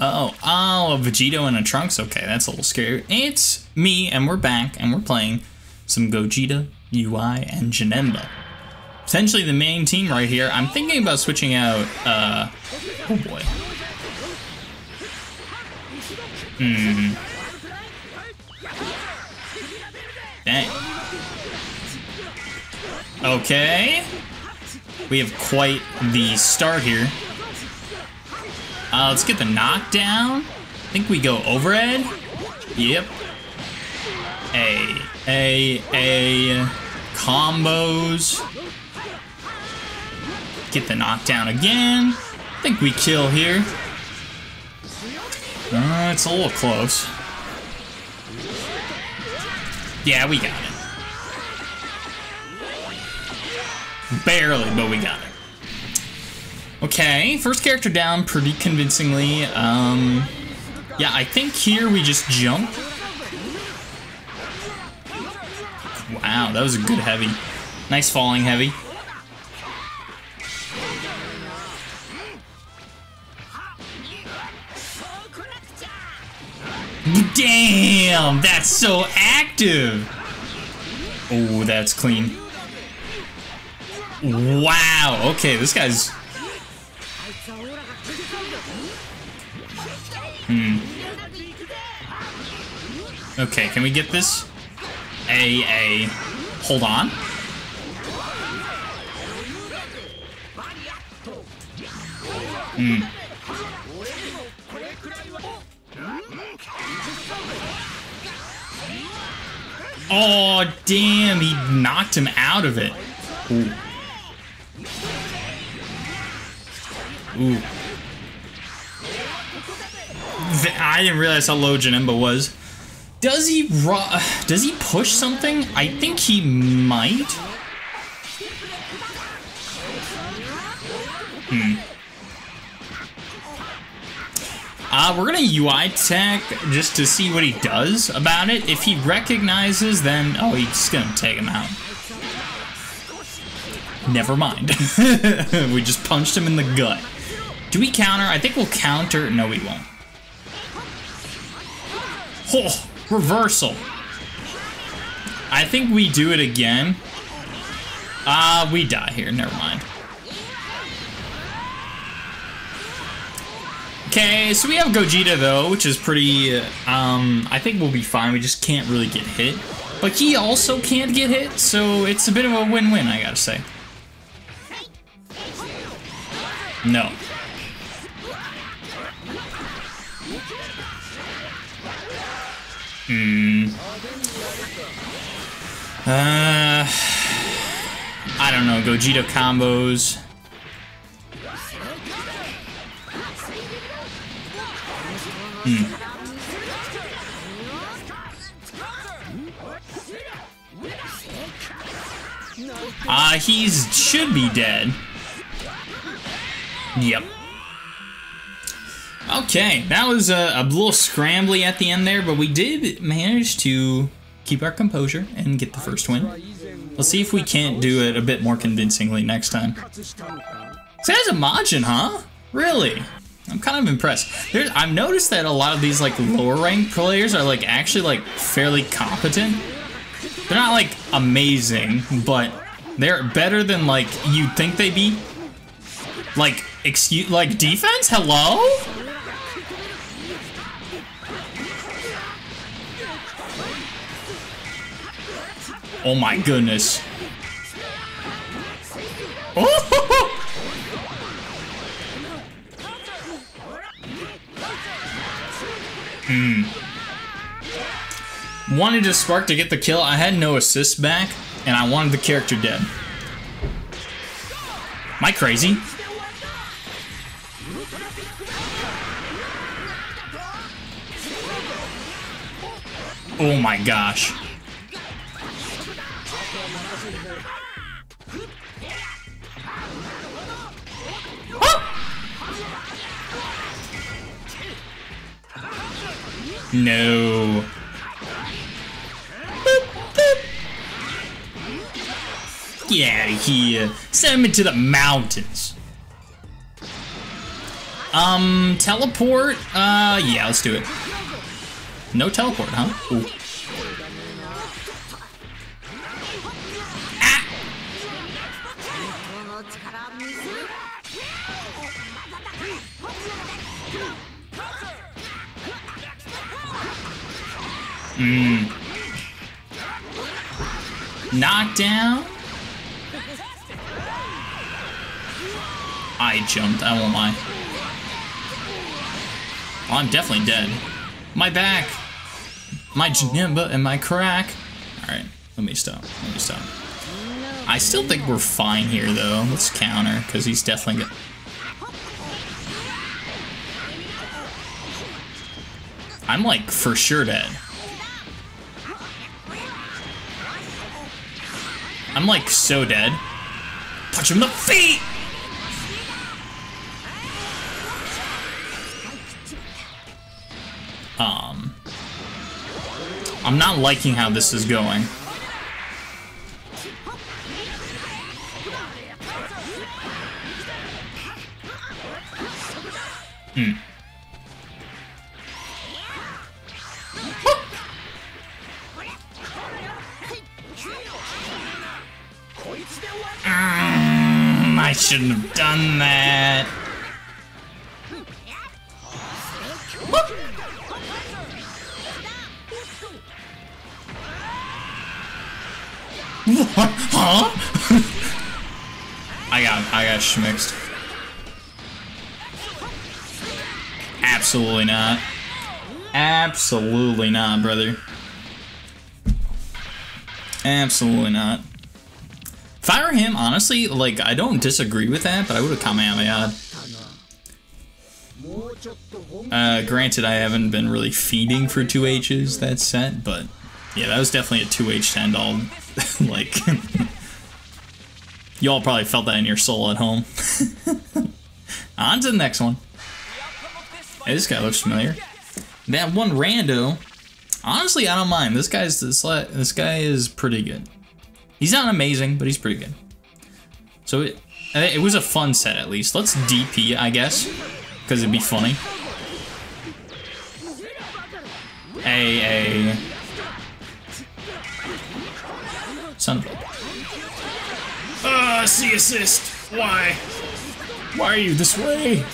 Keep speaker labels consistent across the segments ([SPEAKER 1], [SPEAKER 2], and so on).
[SPEAKER 1] Oh, oh, a Vegito and a Trunks. Okay, that's a little scary. It's me, and we're back, and we're playing some Gogeta, UI, and Janemba. Potentially the main team right here. I'm thinking about switching out, uh, oh boy. Hmm. Dang. Okay. We have quite the start here. Uh, let's get the knockdown. I think we go overhead. Yep. A, A, A, combos. Get the knockdown again. I think we kill here. Uh, it's a little close. Yeah, we got it. Barely, but we got it. Okay, first character down pretty convincingly. Um, yeah, I think here we just jump. Wow, that was a good heavy. Nice falling heavy. Damn, that's so active. Oh, that's clean. Wow, okay, this guy's Hmm. Okay, can we get this? A, A. Hold on. Hmm. Oh, damn, he knocked him out of it. Ooh. Ooh. I didn't realize how low Janemba was. Does he does he push something? I think he might. Hmm. Uh, we're gonna UI tech just to see what he does about it. If he recognizes, then oh, he's gonna take him out. Never mind. we just punched him in the gut. Do we counter? I think we'll counter. No, we won't. Oh, reversal. I think we do it again. Ah, uh, we die here. Never mind. Okay, so we have Gogeta though, which is pretty, um, I think we'll be fine. We just can't really get hit. But he also can't get hit, so it's a bit of a win-win, I gotta say. No. Hmm. Uh, I don't know. Gogeta combos. Hmm. Uh, he's should be dead. Yep. Okay, that was a, a, little scrambly at the end there, but we did manage to keep our composure and get the first win. Let's see if we can't do it a bit more convincingly next time. So that's a Majin, huh? Really? I'm kind of impressed. There's, I've noticed that a lot of these like lower ranked players are like actually like fairly competent. They're not like amazing, but they're better than like you'd think they'd be. Like, excuse, like defense? Hello? Oh my goodness. Oh! Hmm. Wanted to spark to get the kill. I had no assist back, and I wanted the character dead. Am I crazy? Oh my gosh. No. Get out of here. Send him into the mountains. Um, teleport? Uh, yeah, let's do it. No teleport, huh? Ooh. Mm. Knockdown. I jumped, I won't lie. Oh, I'm definitely dead. My back! My Janemba and my crack! Alright, let me stop. Let me stop. I still think we're fine here, though. Let's counter, because he's definitely. I'm, like, for sure dead. I'm, like, so dead. Punch him in the feet! Um, I'm not liking how this is going. Shouldn't have done that. huh? I got I got schmixed. Absolutely not. Absolutely not, brother. Absolutely not. Fire him, honestly, like, I don't disagree with that, but I would have Kamehameha. Uh, granted, I haven't been really feeding for 2H's that set, but yeah, that was definitely a 2H to end all like, y'all probably felt that in your soul at home. On to the next one. Hey, this guy looks familiar. That one rando. Honestly, I don't mind. This guy's this this guy is pretty good. He's not amazing, but he's pretty good. So it it was a fun set at least. Let's DP, I guess, because it'd be funny. A a Son of a... Uh, C assist! Why? Why are you this way?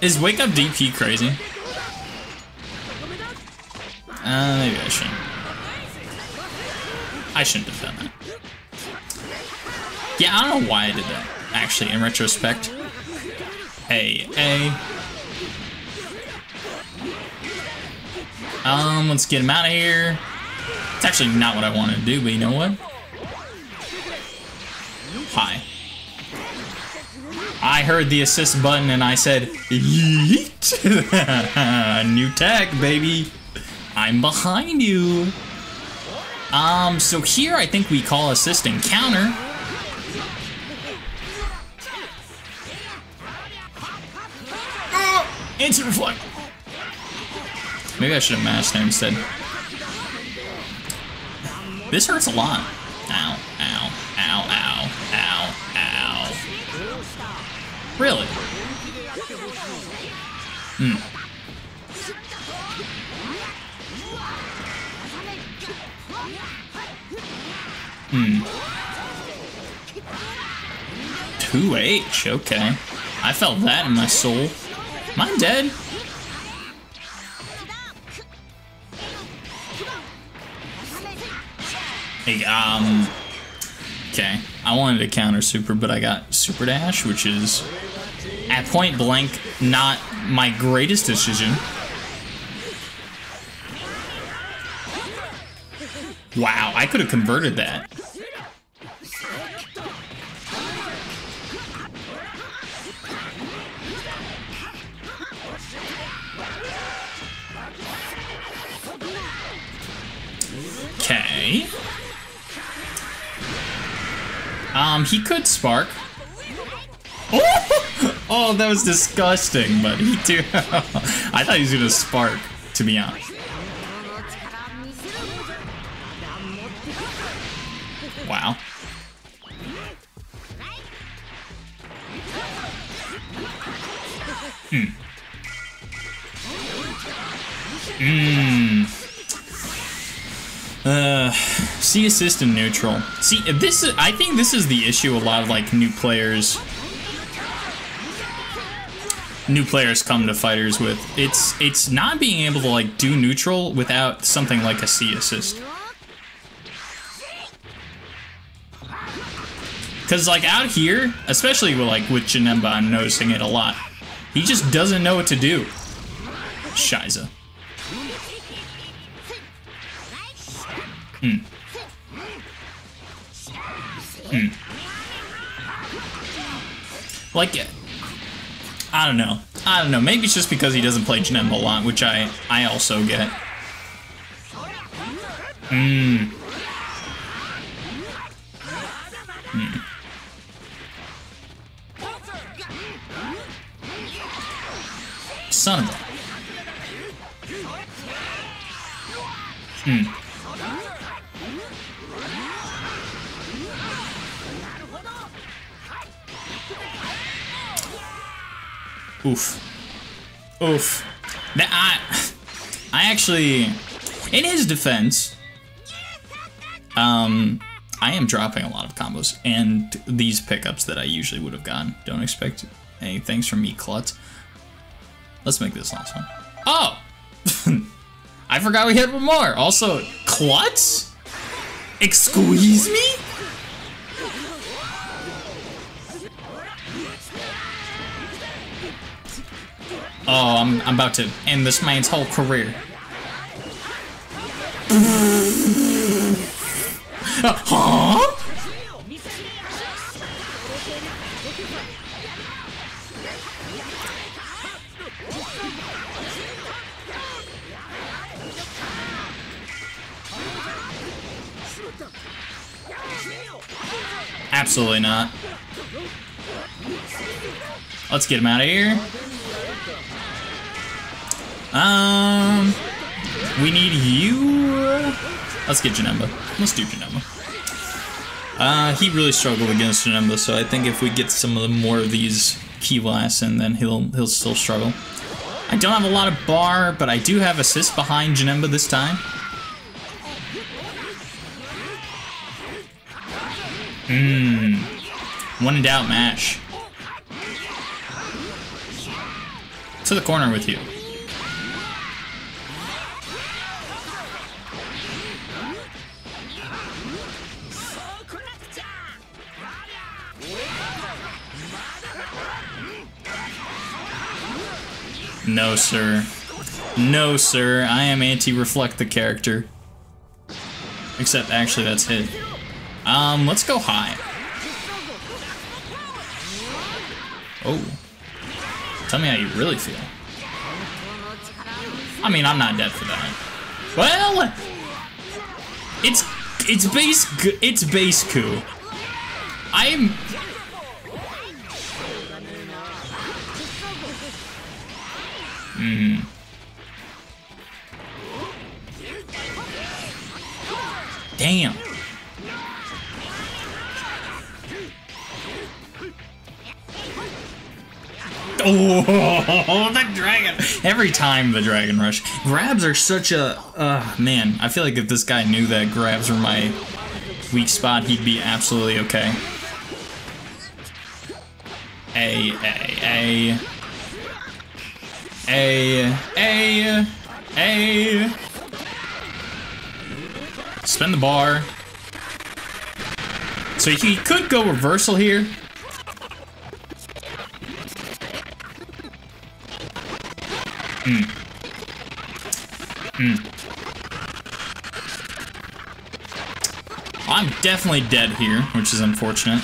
[SPEAKER 1] Is Wake Up DP crazy? Uh, maybe I shouldn't. I shouldn't have done that. Yeah, I don't know why I did that, actually, in retrospect. Hey, hey. Um, let's get him out of here. It's actually not what I wanted to do, but you know what? Hi. I heard the assist button and I said, yeet! New tech, baby! I'm behind you! Um, so here I think we call assist and counter. Oh! Instant reflect! Maybe I should have mashed there instead. This hurts a lot. Ow, ow, ow, ow, ow, ow. Really? Hmm. 2H, okay. I felt that in my soul. Am I dead? Hey, um... Okay, I wanted to counter super, but I got super dash, which is at point blank not my greatest decision. Wow, I could have converted that. Um, he could spark. Oh, oh that was disgusting, but he. I thought he was gonna spark, to be honest. C assist and neutral. See, this is, I think this is the issue a lot of like new players new players come to fighters with. It's it's not being able to like do neutral without something like a C assist. Cause like out here, especially with like with Janemba, I'm noticing it a lot. He just doesn't know what to do. Shiza. Hmm. Hmm. Like, I don't know. I don't know. Maybe it's just because he doesn't play Janemba a lot, which I I also get. Mmm. Hmm. Son of a. Hmm. Oof. Oof. That I, I actually, in his defense, um, I am dropping a lot of combos and these pickups that I usually would have gotten. Don't expect any thanks from me, Klutz. Let's make this last one. Oh! I forgot we had one more. Also, Klutz? Excuse me? Oh, I'm, I'm about to end this man's whole career. huh? Absolutely not. Let's get him out of here. Um, we need you. Let's get Janemba. Let's do Janemba. Uh, he really struggled against Janemba, so I think if we get some of the more of these key blasts and then he'll he'll still struggle. I don't have a lot of bar, but I do have assist behind Janemba this time. Mmm. One in doubt mash. To the corner with you. No, sir. No, sir. I am anti-reflect the character. Except, actually, that's hit. Um, let's go high. Oh. Tell me how you really feel. I mean, I'm not dead for that. Well, it's it's base it's base Goku. I'm Mm. Damn. Oh, the dragon! Every time the dragon rush. Grabs are such a... Uh, man, I feel like if this guy knew that grabs were my weak spot, he'd be absolutely okay. A, A, A. A, A, A. Spin the bar. So he could go reversal here. Hmm. Hmm. I'm definitely dead here, which is unfortunate.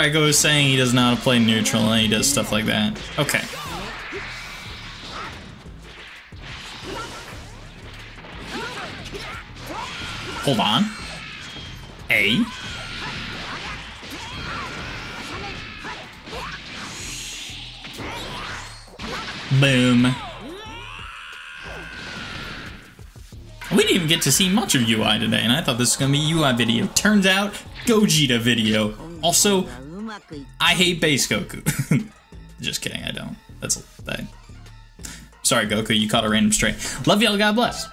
[SPEAKER 1] Uh, here I go saying he doesn't know how to play neutral and he does stuff like that. Okay. Hold on. A. Boom. We didn't even get to see much of UI today, and I thought this was gonna be UI video. Turns out, Gogeta video. Also, I hate base Goku. Just kidding, I don't. That's that. Sorry, Goku, you caught a random stray. Love y'all, God bless.